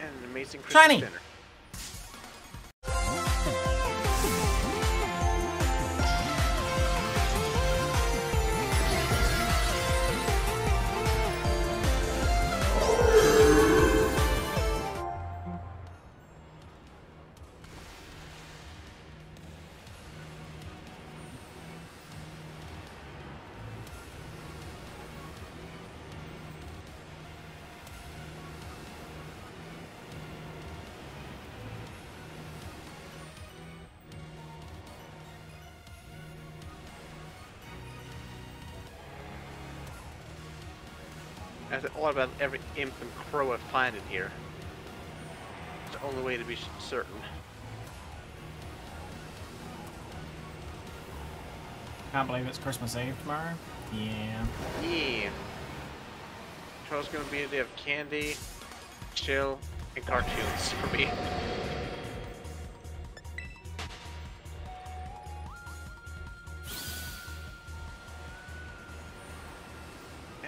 And an amazing Christmas Shiny! dinner. That's all about every imp and crow I find in here. It's the only way to be certain. Can't believe it's Christmas Eve tomorrow. Yeah. Yeah. Tomorrow's gonna be a day of candy, chill, and cartoons for me.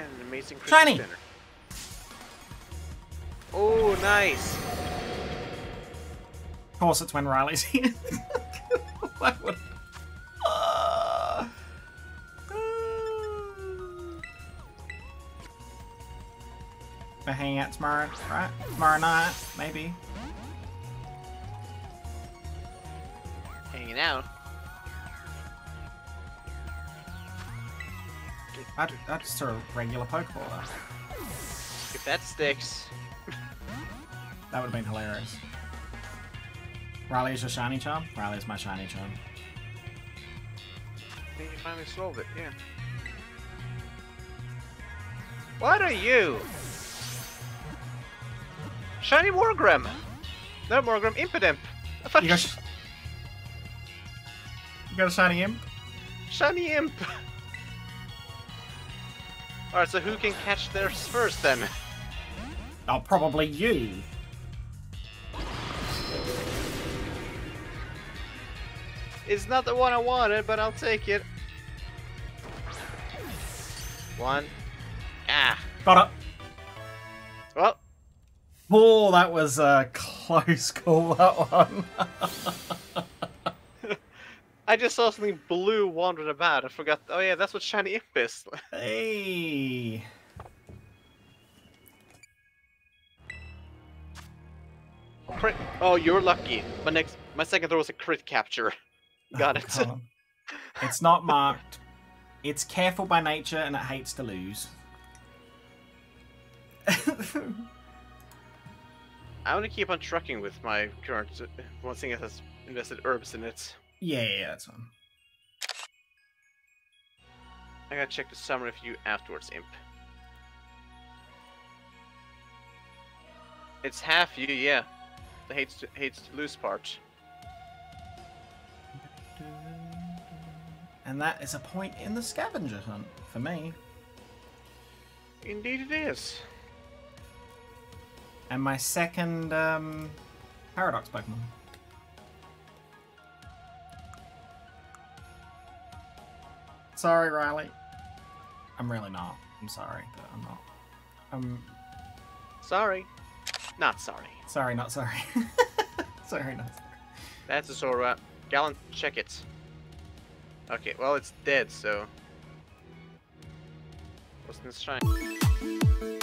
And an amazing Christmas Shiny! dinner. Oh, nice! Oh, of course, it's when Riley's here. Why would-. We're uh, uh. hanging out tomorrow, right? Tomorrow night, maybe. Hanging out. I, I just a regular Pokeball. If that sticks. That would have been hilarious. Riley is your shiny charm? Riley is my shiny charm. I think you finally solved it, yeah. What are you? Shiny Morgrem! No Morgrem, Impidimp! I thought You got, sh- you got a shiny imp? Shiny Imp! Alright, so who can catch theirs first then? Oh, probably you. It's not the one I wanted, but I'll take it. One. Ah. Got it. Well, Oh, that was a close call, that one. I just saw something blue wandering about. I forgot. Oh yeah, that's what Shiny Imp is. hey. Crit. Oh, you're lucky. My next, my second throw was a crit capture. Got Oh, it. It's not marked. It's careful by nature and it hates to lose. I want to keep on trucking with my current. One thing that has invested herbs in it. Yeah, yeah, that's one. I gotta check the summary of you afterwards, Imp. It's half you, yeah. The hates to, hates to lose part. And that is a point in the scavenger hunt for me. Indeed, it is. And my second um, Paradox Pokemon. Sorry, Riley. I'm really not. I'm sorry, but I'm not. I'm Sorry. Not sorry. sorry, not sorry. sorry, not sorry. That's a sore Zora. Gallon, check it. Okay, well, it's dead, so. Wasn't this shiny?